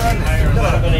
running.